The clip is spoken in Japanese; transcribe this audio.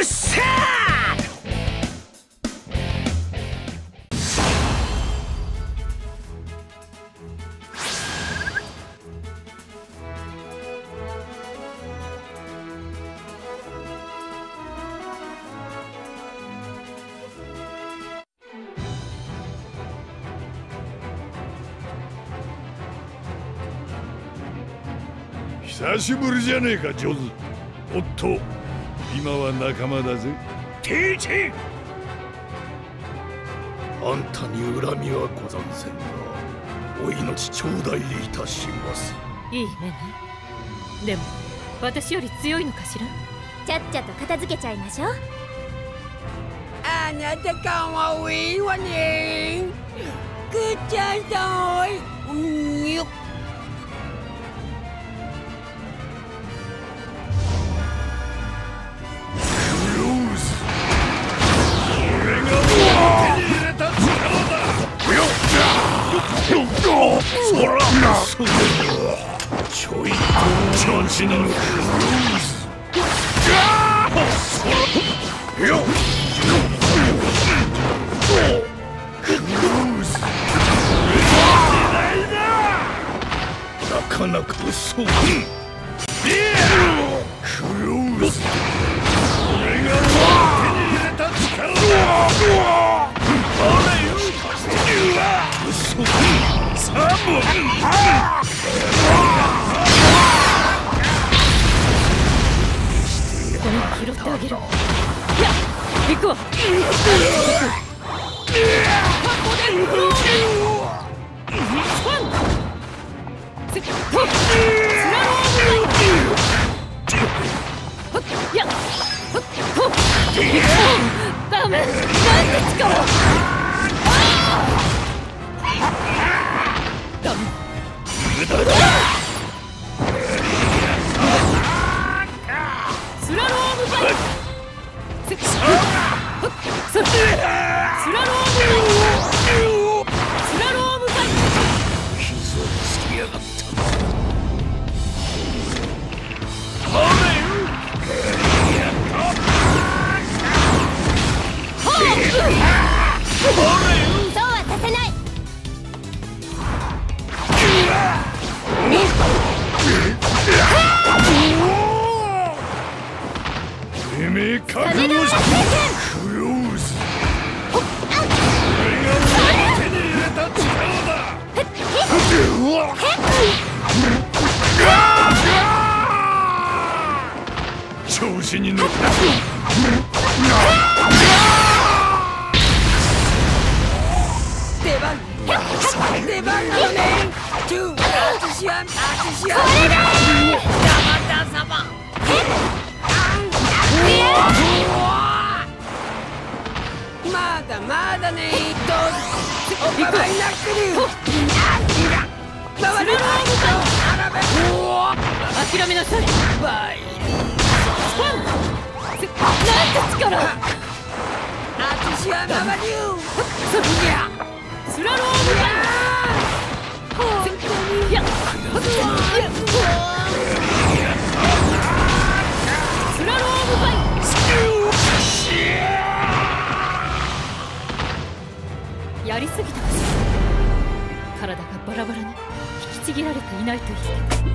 っしゃ久しぶりじゃねえかジョズ。おっと。今は仲間だぜ。ティーチあんたに恨みはござんせんがお命頂戴いたします。いい目ね。でも私より強いのかしら？ちゃっちゃと片付けちゃいましょう。あなたかわいいわね。くっちゃんさい。うんよっと調子に乗るクローズそらよなかなかそうクローズ俺が手に入れた力だあれよ嘘サム拾ってあげる。やっ行くわ。ダメなん。て力ダメスてめえ覚悟しクローズ俺がもう手に入れた力だうわ調子に乗った出番出番のねチューアツシアンアツシアンこれだまだまだねどうぞ。おいなく。る回るあらべうわ諦めなさい。バイ。せなんて力。アツシアンママリューそれや体がバラバラに引きちぎられていないといって